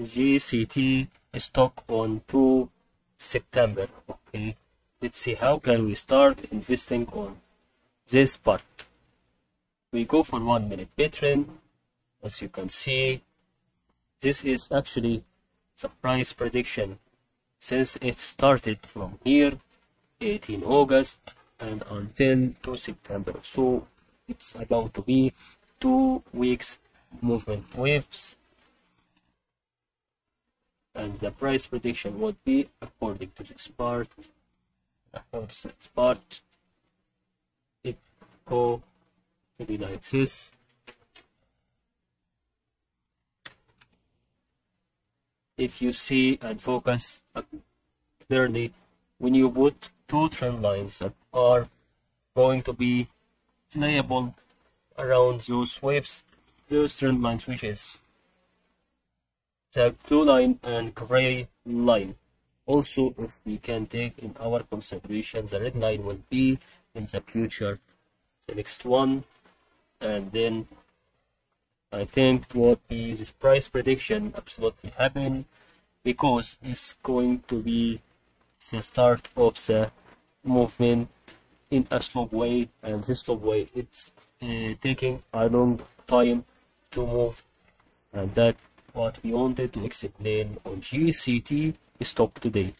GCT stock on 2 September okay? Let's see how can we start investing on this part? We go for one minute patron as you can see this is actually the price prediction since it started from here 18 August and until 2 September. So it's about to be two weeks movement waves and the price prediction would be according to this part this part it go to be like this. If you see and focus clearly when you put two trend lines that are going to be playable around those waves those trend lines which is the blue line and gray line. Also if we can take in our consideration the red line will be in the future. The next one and then I think would be this price prediction absolutely happen because it's going to be the start of the movement in a slow way and this slow way it's uh, taking a long time to move and that what we wanted to explain on GCT stock today